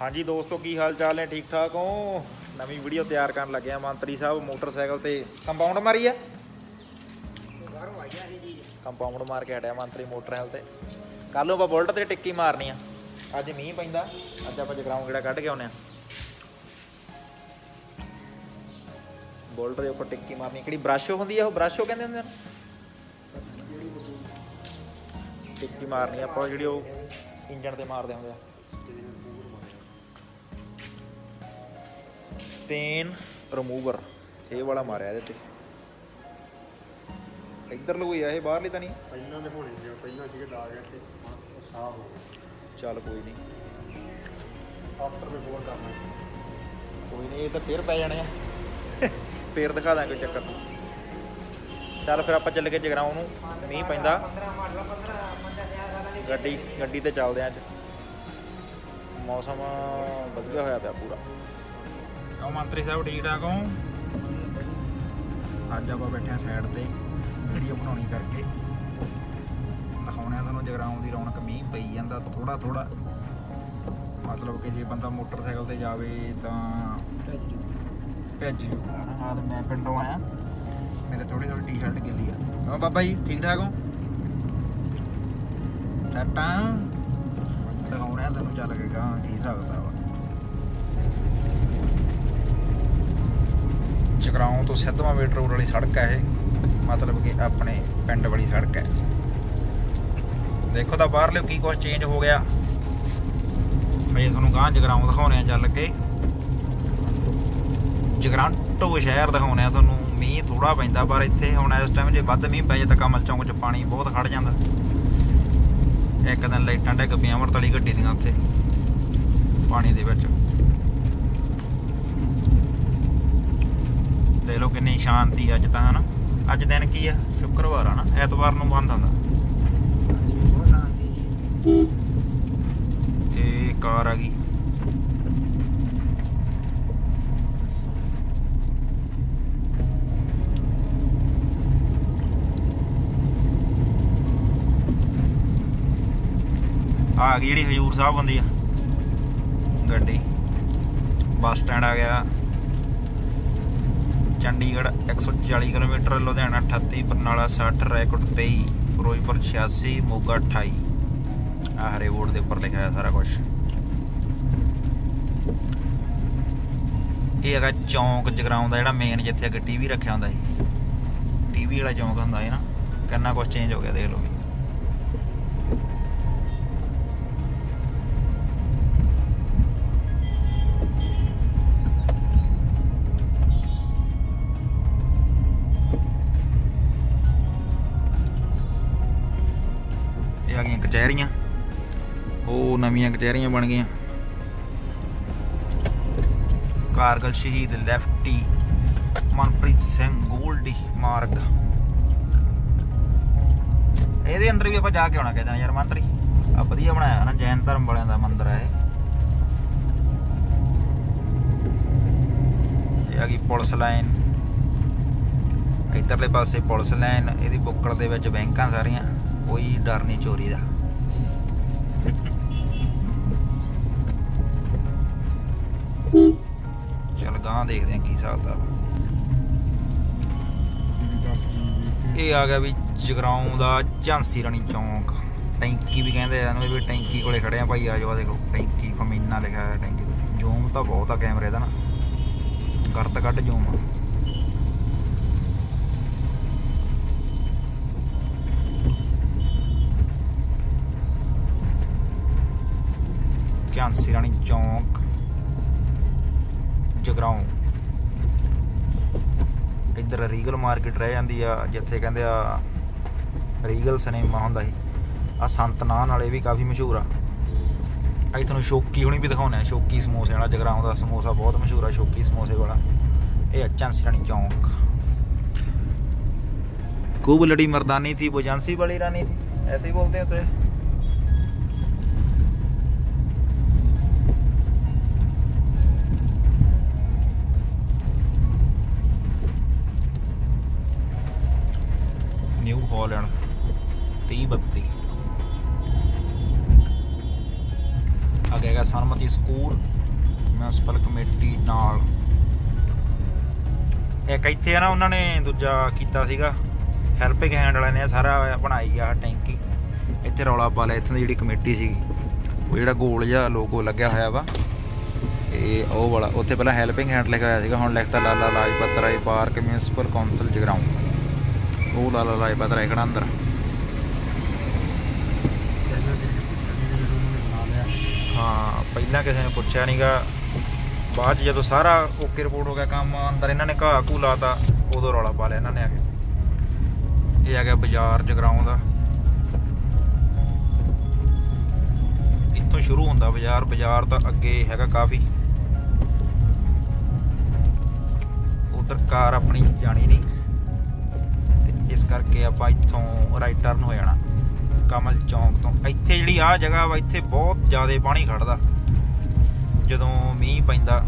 ਹਾਂਜੀ ਦੋਸਤੋ, ਕੀ ਹਾਲ ਚਾਲ ਨੇ? ਠੀਕ ਠਾਕ ਹੋ? ਨਵੀਂ ਵੀਡੀਓ ਤਿਆਰ ਕਰਨ ਲੱਗੇ ਆ ਮੰਤਰੀ ਸਾਹਿਬ ਮੋਟਰਸਾਈਕਲ ਤੇ ਕੰਪਾਊਂਡ ਮਾਰੀ ਆ? ਕੰਪਾਊਂਡ ਮਾਰ ਕੇ ਹਟਿਆ ਮੰਤਰੀ ਮੋਟਰਸਾਈਕਲ ਤੇ। ਕੱਲ ਨੂੰ ਆਪਾਂ ਬੁਲਟ ਤੇ ਟਿੱਕੀ ਮਾਰਨੀ ਆ। ਅੱਜ ਮੀਂਹ ਪੈਂਦਾ। ਅੱਜ ਆਪਾਂ ਜਗਰਾਉਂ ਕਿਹੜਾ ਕੱਢ ਕੇ ਆਉਨੇ ਆ ਬੁਲਟ ਦੇ ਉੱਪਰ ਟਿੱਕੀ ਮਾਰਨੀ। ਕਿਹੜੀ ਬ੍ਰਸ਼ੋ ਹੁੰਦੀ ਆ ਉਹ? ਬ੍ਰਸ਼ੋ ਕਹਿੰਦੇ ਹੁੰਦੇ ਨੇ? ਟਿੱਕੀ ਮਾਰਨੀ ਆਪਾਂ, ਜਿਹੜੀ ਉਹ ਇੰਜਣ ਤੇ ਮਾਰਦੇ ਹੁੰਦੇ ਆ। ਸਟੇਨ ਰਿਮੂਵਰ ਇਹ ਵਾਲਾ ਮਾਰਿਆ ਇਹਦੇ ਤੇ। ਇੱਧਰ ਲਗੋਈ ਆ ਇਹ ਬਾਹਰਲੀ ਤਾਂ ਨਹੀਂ? ਪਹਿਲਾਂ ਦੇ ਹੋਣੇ ਸੀ ਪਹਿਲਾਂ ਸੀਗੇ ਹੁਣ ਉਹ ਸਾਫ਼ ਹੋ ਗਏ। ਚੱਲ ਕੋਈ ਨਹੀਂ। ਆਫਟਰ ਵੀ ਬਹੁਤ ਕਰਨਾ ਕੋਈ ਨਹੀਂ ਇਹ ਤਾਂ ਫੇਰ ਪੈ ਜਾਣੇ ਆ। ਫੇਰ ਦਿਖਾ ਦਾਂਗੇ ਕੋਈ ਚੱਕਰ ਨਹੀਂ। ਚੱਲ ਫਿਰ ਆਪਾਂ ਚੱਲ ਕੇ ਜਗਰਾਉਂ ਨੂੰ ਮੀਂਹ ਪੈਂਦਾ। ਗੱਡੀ ਗੱਡੀ ਤੇ ਚੱਲਦੇ ਆਂ ਅੱਜ। ਮੌਸਮ ਵਧੀਆ ਹੋਇਆ ਪਿਆ ਪੂਰਾ। ਆਓ ਮੰਤਰੀ ਸਾਹਿਬ ਠੀਕ ਠਾਕ ਹੋ? ਅੱਜ ਆਪਾਂ ਬੈਠੇ ਆ ਸਾਈਡ ਤੇ ਵੀਡੀਓ ਬਣਾਉਣੀ ਕਰਕੇ। ਦਿਖਾਉਣੇ ਆ ਤੁਹਾਨੂੰ ਜਗਰਾਉਂ ਦੀ ਰੌਣਕ, ਮੀਂਹ ਪਈ ਜਾਂਦਾ ਥੋੜਾ ਥੋੜਾ ਮਤਲਬ ਕਿ ਜੇ ਬੰਦਾ ਮੋਟਰਸਾਈਕਲ ਤੇ ਜਾਵੇ ਤਾਂ ਭੱਜ ਜੂਗਾ ਹਾਂ ਮੈਂ ਪਿੰਡੋਂ ਆਇਆ। ਮੇਰੇ ਥੋੜੀ ਥੋੜੀ ਟੀ-ਸ਼ਰਟ ਗਿੱਲੀ ਆ। ਹਾਂ, ਬਾਬਾ ਜੀ, ਠੀਕ ਠਾਕ ਹੋ? ਟਾਟਾ ਦਿਖਾਉਣੇ ਆ ਤੈਨੂੰ ਚੱਲ ਕੇ ਗਾਂ ਕੀ ਸਕਦਾ ਵਾ ਜਗਰਾਉਂ ਤੋਂ ਸਿੱਧਵਾਂ ਵੇਟ ਰੋਡ ਵਾਲੀ ਸੜਕ ਹੈ ਇਹ। ਮਤਲਬ ਕਿ ਆਪਣੇ ਪਿੰਡ ਵਾਲੀ ਸੜਕ ਹੈ। ਦੇਖੋ ਤਾਂ ਬਾਹਰਲੇ ਕੀ ਕੁਝ ਚੇਂਜ ਹੋ ਗਿਆ। ਮੈਂ ਤੁਹਾਨੂੰ ਗਾਂ ਜਗਰਾਉਂ ਦਿਖਾਉਣੇ ਆ ਚੱਲ ਕੇ। ਜਗਰਾਂਟੋ ਸ਼ਹਿਰ ਦਿਖਾਉਣੇ ਆ ਤੁਹਾਨੂੰ। ਮੀਂਹ ਥੋੜਾ ਪੈਂਦਾ ਪਰ ਇੱਥੇ ਹੁਣ ਇਸ ਟਾਈਮ ਜੇ ਵੱਧ ਮੀਂਹ ਪੈ ਜੇ ਤਾਂ ਕਮਲ ਚੌਂਕ 'ਚ ਪਾਣੀ ਬਹੁਤ ਖੜ ਜਾਂਦਾ। ਇੱਕ ਦਿਨ ਲਾਈਟਾਂ ਡਿੱਗ ਪਈਆਂ ਅਮਰਤਲੀ ਗੱਡੀ ਦੀਆਂ ਉੱਥੇ। ਪਾਣੀ ਦੇ ਵਿੱਚ। ਦੇਖ ਲਓ ਕਿੰਨੀ ਸ਼ਾਂਤੀ ਅੱਜ ਤਾਂ, ਹਨਾ? ਅੱਜ ਦਿਨ ਕੀ ਆ? ਸ਼ੁੱਕਰਵਾਰ ਆ ਨਾ, ਐਤਵਾਰ ਨੂੰ ਬੰਦ ਹੁੰਦਾ ਬਹੁਤ ਸ਼ਾਂਤੀ ਇਹ ਕਾਰ ਆ ਗਈ। ਆ ਗਈ ਜਿਹੜੀ ਹਜੂਰ ਸਾਹਿਬ ਹੁੰਦੀ ਆ। ਗੱਡੀ। ਬੱਸ ਸਟੈਂਡ ਆ ਗਿਆ। ਚੰਡੀਗੜ੍ਹ 140 ਕਿਲੋਮੀਟਰ, ਲੁਧਿਆਣਾ 38 ਬਰਨਾਲਾ 60 ਰੈਕੋਟ 23 ਫਿਰੋਜ਼ਪੁਰ 86 ਮੋਗਾ 28 ਆਹ ਹਰੇ ਬੋਰਡ ਦੇ ਉੱਪਰ ਲਿਖਿਆ ਹੈ ਸਾਰਾ ਕੁਝ ਇਹ ਹੈਗਾ ਚੌਂਕ ਜਗਰਾਉਂ ਦਾ, ਜਿਹੜਾ ਮੇਨ ਜਿੱਥੇ ਅੱਗੇ ਟੀਵੀ ਰੱਖਿਆ ਹੁੰਦਾ ਸੀ। ਟੀਵੀ ਵਾਲਾ ਚੌਂਕ ਹੁੰਦਾ ਹੈ ਨਾ। ਕਿੰਨਾ ਕੁਝ ਚੇਂਜ ਹੋ ਗਿਆ, ਦੇਖ ਲਓ ਆ ਗਈਆਂ ਕਚਹਿਰੀਆਂ। ਉਹ ਨਵੀਆਂ ਕਚਹਿਰੀਆਂ ਬਣ ਗਈਆਂ। ਕਾਰਗਲ ਸ਼ਹੀਦ ਲੈਫਟੀ ਮਨਪ੍ਰੀਤ ਸਿੰਘ ਗੋਲਡੀ ਮਾਰਗ। ਇਹਦੇ ਅੰਦਰ ਵੀ ਆਪਾਂ ਜਾ ਕੇ ਆਉਣਾ ਕਹਿੰਦੇ ਯਾਰ ਮੰਤਰੀ। ਆ ਵਧੀਆ ਬਣਾਇਆ ਨਾ, ਜੈਨ ਧਰਮ ਵਾਲਿਆਂ ਦਾ ਮੰਦਿਰ ਹੈ ਇਹ। ਇਹ ਆ ਗਈ ਪੁਲਿਸ ਲਾਈਨ। ਇਧਰਲੇ ਪਾਸੇ ਪੁਲਿਸ ਲਾਈਨ, ਇਹਦੀ ਬੁੱਕਲ ਦੇ ਵਿੱਚ ਬੈਂਕਾਂ ਸਾਰੀਆਂ। ਕੋਈ ਡਰ ਨਹੀਂ ਚੋਰੀ ਦਾ। ਚਲ ਗਾਂ ਦੇਖਦੇ ਆ ਕੀ ਹਿਸਾਬ ਦਾ। ਇਹ ਆ ਗਿਆ ਵੀ ਜਗਰਾਉਂ ਦਾ ਝਾਂਸੀ ਰਾਣੀ ਚੌਂਕ। ਟੈਂਕੀ ਵੀ ਕਹਿੰਦੇ ਆ ਇਹਨੂੰ ਵੀ ਟੈਂਕੀ ਕੋਲੇ ਖੜੇ ਆ ਭਾਈ, ਆ ਜਾਓ ਆਹ ਦੇਖੋ, ਟੈਂਕੀ ਫਮੀਨਾ ਲਿਖਿਆ ਹੋਇਆ ਟੈਂਕੀ ਜ਼ੂਮ ਤਾਂ ਬਹੁਤ ਆ ਕੈਮਰੇ ਦਾ ਨਾ। ਕਰਤ ਕੱਢ ਜ਼ੂਮ। ਝਾਂਸੀ ਰਾਣੀ ਚੌਂਕ ਜਗਰਾਉਂ ਇੱਧਰ ਰੀਗਲ ਮਾਰਕੀਟ ਰਹਿ ਜਾਂਦੀ ਆ ਜਿੱਥੇ ਕਹਿੰਦੇ ਆ ਰੀਗਲ ਸਿਨੇਮਾ ਹੁੰਦਾ ਸੀ ਆ ਸੰਤ ਨਾਂ ਨਾਲੇ ਵੀ ਕਾਫੀ ਮਸ਼ਹੂਰ ਆ ਅੱਜ ਤੁਹਾਨੂੰ ਸ਼ੋਕੀ ਹੁਣੀ ਵੀ ਦਿਖਾਉਣਾ ਸ਼ੋਕੀ ਸਮੋਸੇ ਵਾਲਾ ਜਗਰਾਉਂ ਦਾ ਸਮੋਸਾ ਬਹੁਤ ਮਸ਼ਹੂਰ ਆ ਸ਼ੋਕੀ ਸਮੋਸੇ ਵਾਲਾ ਇਹ ਆ ਝਾਂਸੀ ਰਾਣੀ ਚੌਂਕ खूब लड़ी मर्दानी थी वो झांसी वाली रानी थी ऐसे ही बोलते हैं उसे ਇੱਕ ਇੱਥੇ ਆ ਨਾ ਉਹਨਾਂ ਨੇ ਦੂਜਾ ਕੀਤਾ ਸੀਗਾ। ਹੈਲਪਿੰਗ ਹੈਂਡ ਵਾਲਿਆਂ ਨੇ ਸਾਰਾ ਬਣਾਈ ਆ ਟੈਂਕੀ। ਇੱਥੇ ਰੌਲਾ ਪਾ ਲਿਆ ਇੱਥੋਂ ਦੀ ਜਿਹੜੀ ਕਮੇਟੀ ਸੀਗੀ। ਉਹ ਜਿਹੜਾ ਗੋਲ ਜਿਹਾ ਲੋਗੋ ਲੱਗਿਆ ਹੋਇਆ ਵਾ। ਇਹ ਉਹ ਵਾਲਾ ਉੱਥੇ ਪਹਿਲਾਂ ਹੈਲਪਿੰਗ ਹੈਂਡ ਲਿਖਿਆ ਹੋਇਆ ਸੀਗਾ ਹੁਣ ਲਿਖਤਾ Lala Lajpat Rai park municipal council Jagraon. ਉਹ ਲਾਲਾ ਲਾਜਪਤ ਰਾਏ ਖੜਾ ਅੰਦਰ। ਹਾਂ ਪਹਿਲਾਂ ਕਿਸੇ ਨੇ ਪੁੱਛਿਆ ਨਹੀਂਗਾ ਬਾਅਦ 'ਚ ਜਦੋਂ ਸਾਰਾ ਓਕੇ ਰਿਪੋਰਟ ਹੋ ਗਿਆ ਕੰਮ, ਅੰਦਰ ਇਹਨਾਂ ਨੇ ਘਾਹ ਘੂ ਲਾਤਾ, ਉਦੋਂ ਰੌਲਾ ਪਾ ਲਿਆ ਇਹਨਾਂ ਨੇ ਆ ਕੇ। ਇਹ ਆ ਗਿਆ ਬਾਜ਼ਾਰ ਜਗਰਾਉਂ ਦਾ। ਇੱਥੋਂ ਸ਼ੁਰੂ ਹੁੰਦਾ ਬਾਜ਼ਾਰ ਬਾਜ਼ਾਰ ਤਾਂ ਅੱਗੇ ਹੈਗਾ ਕਾਫੀ। ਉਧਰ ਕਾਰ ਆਪਣੀ ਜਾਣੀ ਨਹੀਂ। ਤੇ ਇਸ ਕਰਕੇ ਆਪਾਂ ਇੱਥੋਂ ਰਾਈਟ ਟਰਨ ਹੋ ਜਾਣਾ। ਕਮਲ ਚੌਂਕ ਤੋਂ। ਇੱਥੇ ਜਿਹੜੀ ਆ ਜਗ੍ਹਾ ਵਾ, ਇੱਥੇ ਬਹੁਤ ਜ਼ਿਆਦਾ ਪਾਣੀ ਖੜਦਾ। ਜਦੋਂ ਮੀਂਹ ਪੈਂਦਾ।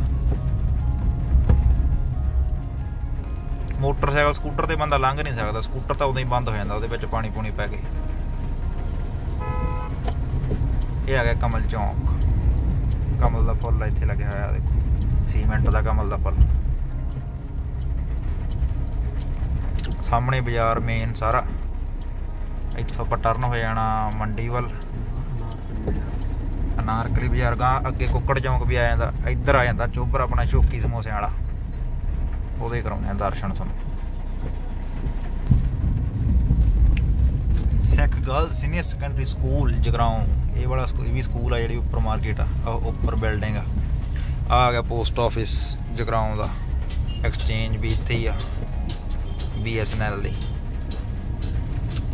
ਮੋਟਰਸਾਈਕਲ ਸਕੂਟਰ ਤੇ ਬੰਦਾ ਲੰਘ ਨਹੀਂ ਸਕਦਾ। ਸਕੂਟਰ ਤਾਂ ਉਦੋਂ ਹੀ ਬੰਦ ਹੋ ਜਾਂਦਾ, ਉਹਦੇ ਵਿੱਚ ਪਾਣੀ ਪੂਣੀ ਪੈ ਕੇ। ਇਹ ਆ ਗਿਆ ਕਮਲ ਚੌਂਕ। ਕਮਲ ਦਾ ਫੁੱਲ ਇੱਥੇ ਲੱਗਿਆ ਹੋਇਆ, ਦੇਖੋ। ਸੀਮੈਂਟ ਦਾ ਕਮਲ ਦਾ ਫੁੱਲ। ਸਾਹਮਣੇ ਬਾਜ਼ਾਰ ਮੇਨ ਸਾਰਾ। ਇੱਥੋਂ ਆਪਾਂ ਟਰਨ ਹੋ ਜਾਣਾ ਮੰਡੀ ਵੱਲ। ਅਨਾਰਕਲੀ ਬਾਜ਼ਾਰ ਗਾ ਅੱਗੇ ਕੁੱਕੜ ਚੌਂਕ ਵੀ ਆ ਜਾਂਦਾ, ਇੱਧਰ ਆ ਜਾਂਦਾ, ਚੋਬਰ ਆਪਣਾ ਸ਼ੋਕੀ ਸਮੋਸਿਆਂ ਵਾਲਾ। ਉਹਦੇ ਕਰਾਉਂਦੇ ਆ ਦਰਸ਼ਨ ਤੁਹਾਨੂੰ। Sikh girl senior secondary school, Jagraon. ਇਹ ਵਾਲਾ ਇਹ ਵੀ ਸਕੂਲ ਆ ਜਿਹੜੀ ਉੱਪਰ ਮਾਰਕੀਟ ਆ ਉੱਪਰ ਬਿਲਡਿੰਗ ਆ। ਆ ਗਿਆ ਪੋਸਟ ਆਫਿਸ ਜਗਰਾਉਂ ਦਾ। ਐਕਸਚੇਂਜ ਵੀ ਇੱਥੇ ਹੀ ਆ BSNL ਦੀ।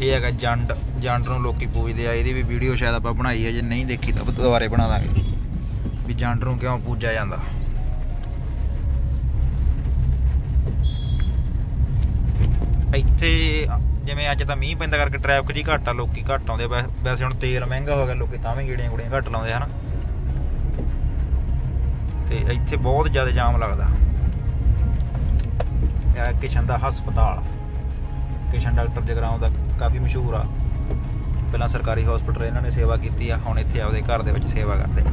ਇਹ ਹੈਗਾ ਜੰਡ ਜੰਡ ਨੂੰ ਲੋਕੀ ਪੂਜਦੇ ਆ, ਇਹਦੀ ਵੀ ਵੀਡੀਓ ਸ਼ਾਇਦ ਆਪਾਂ ਬਣਾਈ ਹੈ, ਜੇ ਨਹੀਂ ਦੇਖੀ ਤਾਂ ਦੁਬਾਰੇ ਬਣਾ ਦਾਂਗੇ। ਵੀ ਜੰਡ ਨੂੰ ਕਿਉਂ ਪੂਜਿਆ ਜਾਂਦਾ? ਇੱਥੇ ਜਿਵੇਂ ਅੱਜ ਤਾਂ ਮੀਂਹ ਪੈਂਦਾ ਕਰਕੇ ਟ੍ਰੈਫਿਕ ਜੀ ਘੱਟ ਆ, ਲੋਕੀ ਘੱਟ ਆਉਂਦੇ ਆ। ਵੈ- ਵੈਸੇ ਹੁਣ ਤੇਲ ਮਹਿੰਗਾ ਹੋ ਗਿਆ, ਲੋਕੀ ਤਾਂ ਵੀ ਗੇੜੀਆਂ ਗੁੜੀਆਂ ਘੱਟ ਲਾਉਂਦੇ ਹਨ? ਤੇ ਇੱਥੇ ਬਹੁਤ ਜ਼ਿਆਦਾ ਜਾਮ ਲੱਗਦਾ। ਇਹ ਕਿਸ਼ਨ ਦਾ ਹਸਪਤਾਲ। ਕਿਸ਼ਨ ਡਾਕਟਰ ਜਗਰਾਉਂ ਦਾ ਕਾਫੀ ਮਸ਼ਹੂਰ ਆ। ਪਹਿਲਾਂ ਸਰਕਾਰੀ ਹਸਪੀਟਲ ਇਹਨਾਂ ਨੇ ਸੇਵਾ ਕੀਤੀ ਆ, ਹੁਣ ਇੱਥੇ ਆਪਦੇ ਘਰ ਦੇ ਵਿੱਚ ਸੇਵਾ ਕਰਦੇ ਆ।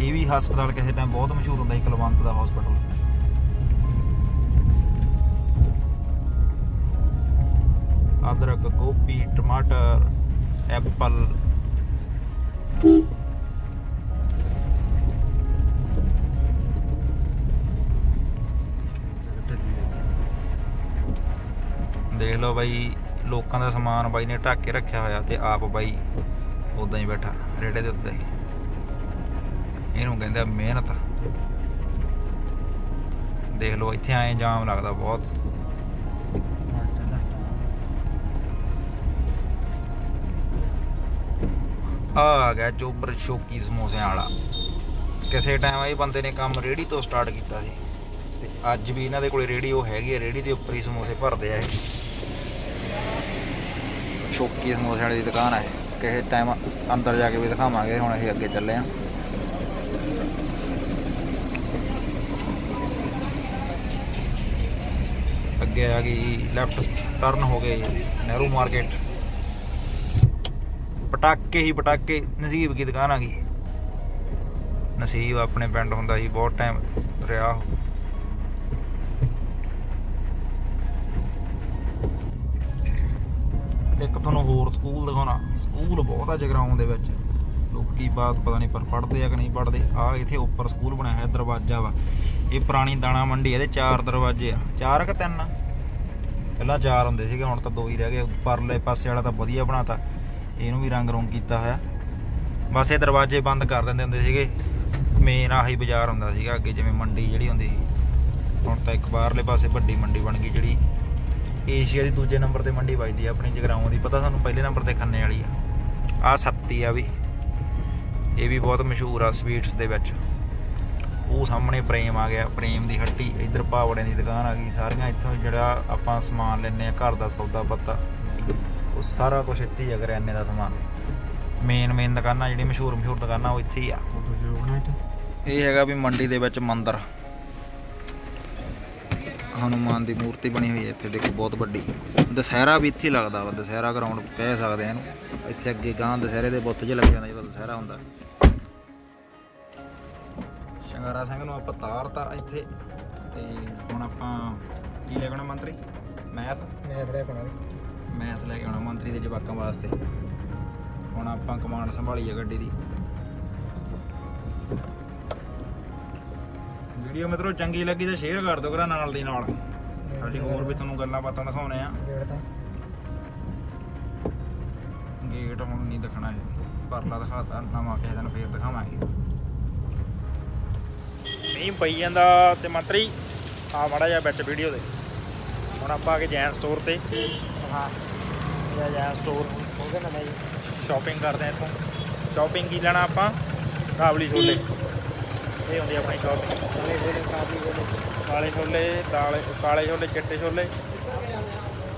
ਇਹ ਵੀ ਹਸਪਤਾਲ ਕਿਸੇ ਟਾਈਮ ਬਹੁਤ ਮਸ਼ਹੂਰ ਹੁੰਦਾ ਸੀ ਕੁਲਵੰਤ ਦਾ ਹਸਪਤਾਲ ਅਦਰਕ, ਗੋਭੀ, ਟਮਾਟਰ, ਐਪਲ। ਦੇਖ ਲਓ ਬਾਈ, ਲੋਕਾਂ ਦਾ ਸਮਾਨ ਬਾਈ ਨੇ ਢੱਕ ਕੇ ਰੱਖਿਆ ਹੋਇਆ ਤੇ ਆਪ ਬਾਈ ਉਦਾਂ ਹੀ ਬੈਠਾ, ਰੇੜੇ ਦੇ ਉੱਤੇ। ਇਹਨੂੰ ਕਹਿੰਦੇ ਮਿਹਨਤ। ਦੇਖ ਲਓ, ਇੱਥੇ ਆਏ ਜਾਮ ਲੱਗਦਾ ਬਹੁਤ। ਆ ਆ ਗਿਆ ਚੋਬਰ ਸ਼ੋਕੀ ਸਮੋਸਿਆਂ ਵਾਲਾ। ਕਿਸੇ ਟਾਈਮ ਇਹ ਬੰਦੇ ਨੇ ਕੰਮ ਰੇੜੀ ਤੋਂ ਸਟਾਰਟ ਕੀਤਾ ਸੀ। ਤੇ ਅੱਜ ਵੀ ਇਹਨਾਂ ਦੇ ਕੋਲੇ ਰੇੜੀ ਉਹ ਹੈਗੀ ਹੈ ਰੇੜੀ ਦੇ ਉੱਪਰ ਹੀ ਸਮੋਸੇ ਭਰਦੇ ਆ ਇਹ। ਸ਼ੋਕੀ ਸਮੋਸੇ ਵਾਲੀ ਦੀ ਦੁਕਾਨ ਹੈ ਕਿਸੇ ਟਾਈਮ ਅੰਦਰ ਜਾ ਕੇ ਵੀ ਦਿਖਾਵਾਂਗੇ, ਹੁਣ ਅਸੀਂ ਅੱਗੇ ਚੱਲੇ ਆਂ। ਅੱਗੇ ਆ ਗਈ ਲੈਫਟ ਟਰਨ ਹੋ ਗਏ, ਨਹਿਰੂ ਮਾਰਕੀਟ। ਪਟਾਕੇ ਹੀ ਪਟਾਕੇ, ਨਸੀਬ ਕੀ ਦੁਕਾਨ ਆ ਗਈ। ਨਸੀਬ ਆਪਣੇ ਪਿੰਡ ਹੁੰਦਾ ਸੀ, ਬਹੁਤ ਟਾਈਮ ਰਿਹਾ ਇੱਕ ਤੁਹਾਨੂੰ ਹੋਰ ਸਕੂਲ ਦਿਖਾਉਣਾ। ਸਕੂਲ ਬਹੁਤ ਆ ਜਗਰਾਉਂ ਦੇ ਵਿੱਚ। ਲੋਕੀ ਬਾਤ ਪਤਾ ਨਹੀਂ ਪਰ ਪੜਦੇ ਆ ਕਿ ਨਹੀਂ ਪੜਦੇ ਆ ਇੱਥੇ ਉੱਪਰ ਸਕੂਲ ਬਣਿਆ ਹੋਇਆ, ਦਰਵਾਜ਼ਾ ਵਾ। ਇਹ ਪੁਰਾਣੀ ਦਾਣਾ ਮੰਡੀ ਇਹਦੇ ਚਾਰ ਦਰਵਾਜ਼ੇ ਆ। ਚਾਰ ਕਿ ਤਿੰਨ? ਪਹਿਲਾਂ ਚਾਰ ਹੁੰਦੇ ਸੀਗੇ, ਹੁਣ ਤਾਂ ਦੋ ਹੀ ਰਹਿ ਗਏ। ਪਰਲੇ ਪਾਸੇ ਵਾਲਾ ਤਾਂ ਵਧੀਆ ਬਣਾਤਾ। ਇਹਨੂੰ ਵੀ ਰੰਗ ਰੋਂਗ ਕੀਤਾ ਹੋਇਆ। ਬਸ ਇਹ ਦਰਵਾਜ਼ੇ ਬੰਦ ਕਰ ਦਿੰਦੇ ਹੁੰਦੇ ਸੀਗੇ। ਮੇਨ ਆਹੀ ਬਾਜ਼ਾਰ ਹੁੰਦਾ ਸੀਗਾ, ਅੱਗੇ ਜਿਵੇਂ ਮੰਡੀ ਜਿਹੜੀ ਹੁੰਦੀ ਸੀ। ਹੁਣ ਤਾਂ ਇੱਕ ਬਾਹਰਲੇ ਪਾਸੇ ਵੱਡੀ ਮੰਡੀ ਬਣ ਗਈ ਜਿਹੜੀ। ਏਸ਼ੀਆ ਦੀ ਦੂਜੇ ਨੰਬਰ ਤੇ ਮੰਡੀ ਵੱਜਦੀ ਆ ਆਪਣੀ ਜਗਰਾਉਂ ਦੀ। ਪਤਾ ਸਾਨੂੰ ਪਹਿਲੇ ਨੰਬਰ ਤੇ ਖੰਨੇ ਵਾਲੀ ਆ। ਆ ਸੱਤੀ ਆ ਵੀ। ਇਹ ਵੀ ਬਹੁਤ ਮਸ਼ਹੂਰ ਆ ਸਵੀਟਸ ਦੇ ਵਿੱਚ। ਉਹ ਸਾਹਮਣੇ ਪ੍ਰੇਮ ਆ ਗਿਆ ਪ੍ਰੇਮ ਦੀ ਹੱਟੀ। ਇੱਧਰ ਪਾਵੜਿਆਂ ਦੀ ਦੁਕਾਨ ਆ ਗਈ। ਸਾਰੀਆਂ ਇੱਥੋਂ ਜਿਹੜਾ ਆਪਾਂ ਸਮਾਨ ਲੈਨੇ ਆ ਘਰ ਦਾ ਸੌਦਾ ਪੱਤਾ। ਉਹ ਸਾਰਾ ਕੁਝ ਇੱਥੇ ਹੀ ਆ ਕਰਿਆਨੇ ਦਾ ਸਮਾਨ। ਮੇਨ ਮੇਨ ਦੁਕਾਨਾਂ ਜਿਹੜੀ ਮਸ਼ਹੂਰ ਮਸ਼ਹੂਰ ਦੁਕਾਨਾਂ ਉਹ ਇੱਥੇ ਹੀ ਆ। ਇਹ ਹੈਗਾ ਵੀ ਮੰਡੀ ਦੇ ਵਿੱਚ ਮੰਦਿਰ। ਹਨੂਮਾਨ ਦੀ ਮੂਰਤੀ ਬਣੀ ਹੋਈ ਹੈ ਇੱਥੇ ਦੇਖੋ ਬਹੁਤ ਵੱਡੀ। ਦੁਸਹਿਰਾ ਵੀ ਇੱਥੇ ਲੱਗਦਾ ਵਾ ਦੁਸਹਿਰਾ ਗਰਾਊਂਡ ਕਹਿ ਸਕਦੇ ਆ ਇਹਨੂੰ। ਇੱਥੇ ਅੱਗੇ ਗਾਂ ਦੁਸਹਿਰੇ ਦੇ ਬੁੱਤ ਜਿਹੇ ਲੱਗ ਜਾਂਦੇ ਜਦੋਂ ਦੁਸਹਿਰਾ ਹੁੰਦਾ। ਸ਼ੰਗਾਰਾ ਸਿੰਘ ਨੂੰ ਆਪਾਂ ਤਾਰਤਾ ਇੱਥੇ ਤੇ ਹੁਣ ਆਪਾਂ ਕੀ ਲੈ ਕੇ ਆਉਣਾ ਮੰਤਰੀ? ਮੈਥ? ਮੈਂ ਤੇਰੇ ਕੋਲ ਮੈਥ ਲੈ ਕੇ ਆਉਣਾ ਮੰਤਰੀ ਦੇ ਜਵਾਕਾਂ ਵਾਸਤੇ। ਹੁਣ ਆਪਾਂ ਕਮਾਂਡ ਸੰਭਾਲੀ ਹੈ ਗੱਡੀ ਦੀ। ਵੀਡੀਓ ਮਿੱਤਰੋ ਚੰਗੀ ਲੱਗੀ ਤਾਂ ਸ਼ੇਅਰ ਕਰ ਦਿਓ ਕਰਾ ਨਾਲ ਦੀ ਨਾਲ। ਸਾਡੀ ਹੋਰ ਵੀ ਤੁਹਾਨੂੰ ਗੱਲਾਂ ਬਾਤਾਂ ਦਿਖਾਉਣੇ ਆ। ਗੇਟ ਹੁਣ ਨਹੀਂ ਦਿਖਣਾ ਇਹ। ਪਰਲਾ ਦਿਖਾਤਾ ਨਵਾਂ ਕਿਸੇ ਦਿਨ ਫੇਰ ਦਿਖਾਵਾਂਗੇ। ਮੀਂਹ ਪਈ ਜਾਂਦਾ ਤੇ ਮੰਤਰੀ ਆ ਮੜਾ ਜਾ ਵਿੱਚ ਵੀਡੀਓ ਦੇ ਹੁਣ ਆਪਾਂ ਆ ਗਏ ਜੈਨ ਸਟੋਰ ਤੇ। ਹਾਂ। ਇਹ ਜੈਨ ਸਟੋਰ ਹੋ ਗਿਆ ਨਾ ਮੈਂ ਸ਼ਾਪਿੰਗ ਕਰਦੇ ਆ ਇੱਥੋਂ। ਸ਼ਾਪਿੰਗ ਕੀ ਲੈਣਾ ਆਪਾਂ? ਕਾਬਲੀ ਛੋਲੇ। ਇਹ ਹੁੰਦੀ ਆ ਆਪਣੀ ਜਿਹੜੇ ਕਾਲੇ ਛੋਲੇ ਦਾਲੇ ਕਾਲੇ ਛੋਲੇ ਚਿੱਟੇ ਛੋਲੇ।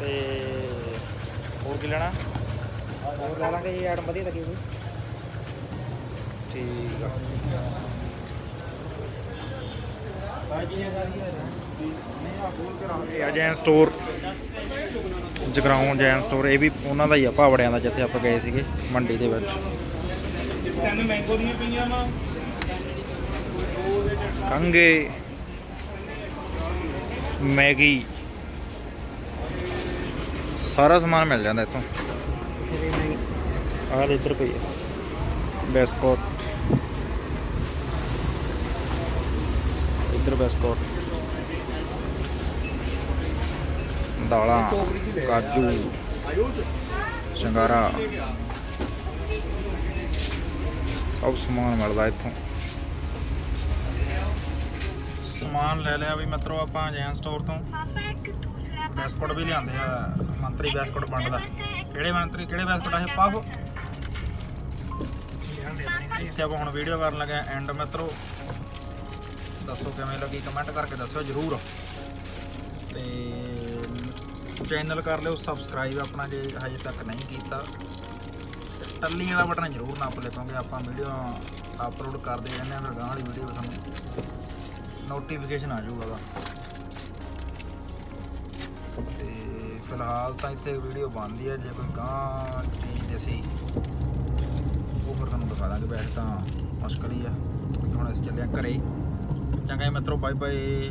ਤੇ ਹੋਰ ਕੀ ਲੈਣਾ? ਹੋਰ ਲਾ ਲਾਂਗੇ ਇਹ ਐਡਮ ਵਧੀਆ ਲੱਗੀ ਕੋਈ ਠੀਕ ਆ। ਇਹ ਆ ਜੈਨ ਸਟੋਰ ਜਗਰਾਉਂ ਜੈਨ ਸਟੋਰ ਇਹ ਵੀ ਉਹਨਾਂ ਦਾ ਹੀ ਆ ਭਾਵੜਿਆਂ ਦਾ ਜਿੱਥੇ ਆਪਾਂ ਗਏ ਸੀਗੇ ਮੰਡੀ ਦੇ ਵਿੱਚ। ਤਿੰਨ ਮੈਂਗੋ ਦੀਆਂ ਪਈਆਂ ਵਾ। ਕੰਗੇ ਮੈਗੀ, ਸਾਰਾ ਸਮਾਨ ਮਿਲ ਜਾਂਦਾ ਇੱਥੋਂ। ਆਹ ਇੱਧਰ ਪਈ ਹੈ ਬਿਸਕੁਟ। ਇੱਧਰ ਬਿਸਕੁਟ। ਦਾਲਾਂ, ਕਾਜੂ, ਸ਼ੰਗਾਰਾ। ਸਭ ਸਮਾਨ ਮਿਲਦਾ ਇੱਥੋਂ। ਸਮਾਨ ਲੈ ਲਿਆ ਵੀ ਮਿੱਤਰੋ ਆਪਾਂ ਜੈਨ ਸਟੋਰ ਤੋਂ। ਬਿਸਕੁਟ ਵੀ ਲਿਆਂਦੇ ਆ ਮੰਤਰੀ ਬਿਸਕੁਟ ਵੰਡਦਾ ਕਿਹੜੇ ਮੰਤਰੀ ਕਿਹੜੇ ਬਿਸਕੁਟ ਆ ਇਹ? ਪਾਵ। ਇੱਥੇ ਆਪਾਂ ਹੁਣ ਵੀਡੀਓ ਕਰਨ ਲੱਗੇ ਐਂਡ ਮਿੱਤਰੋ ਦੱਸੋ ਕਿਵੇਂ ਲੱਗੀ? ਕਮੈਂਟ ਕਰਕੇ ਦੱਸਿਓ ਜਰੂਰ। ਤੇ ਚੈਨਲ ਕਰ ਲਿਓ ਸਬਸਕ੍ਰਾਈਬ ਆਪਣਾ ਜੇ ਹਜੇ ਤੱਕ ਨਹੀਂ ਕੀਤਾ। ਟੱਲੀ ਵਾਲਾ ਬਟਨ ਜਰੂਰ ਨੱਪ ਲਿਓ ਕਿਉਂਕਿ ਆਪਾਂ ਵੀਡੀਓ ਅਪਲੋਡ ਕਰਦੇ ਰਹਿੰਦੇ ਆ ਫਿਰ ਗਾਂ ਵਾਲੀ ਵੀਡੀਓ ਤੁਹਾਨੂੰ ਨੋਟੀਫਿਕੇਸ਼ਨ ਆ ਜਾਊਗਾ ਉਹਦਾ। ਤੇ ਫਿਲਹਾਲ ਤਾਂ ਇੱਥੇ ਵੀਡੀਓ ਬਣਦੀ ਹੈ ਜੇ ਕੋਈ ਗਾਂ ਚੀਜ਼ ਅਸੀਂ ਉਹ ਫਿਰ ਤੁਹਾਨੂੰ ਦਿਖਾ ਦਾਂਗੇ ਵੈਸੇ ਤਾਂ ਮੁਸ਼ਕਲ ਹੀ ਆ। ਹੁਣ ਅਸੀਂ ਚੱਲੇ ਆ ਘਰੇ। ਚੰਗਾ ਜੀ, ਮਿੱਤਰੋ ਬਾਏ ਬਾਏ